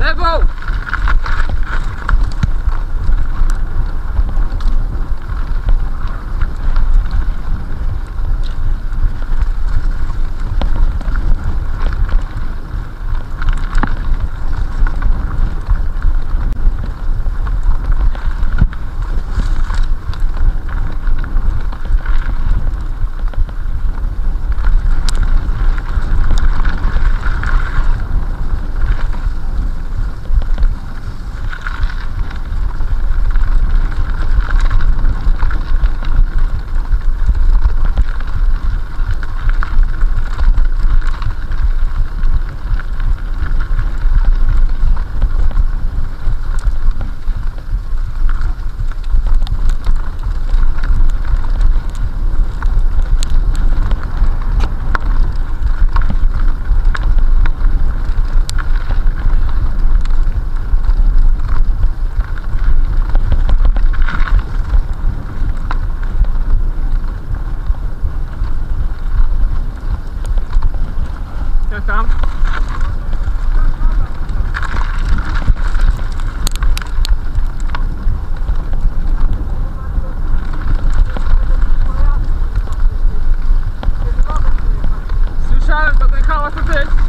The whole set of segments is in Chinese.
Levou! moto dele.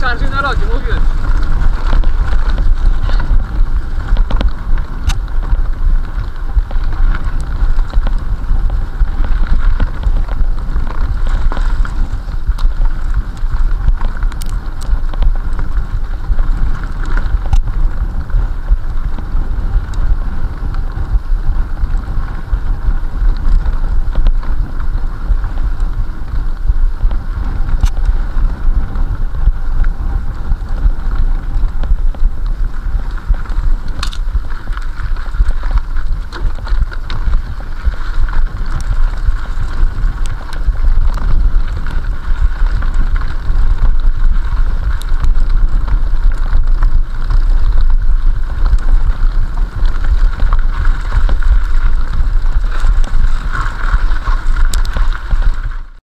我吃着呢，老弟，我。